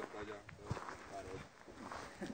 está allá. Pero...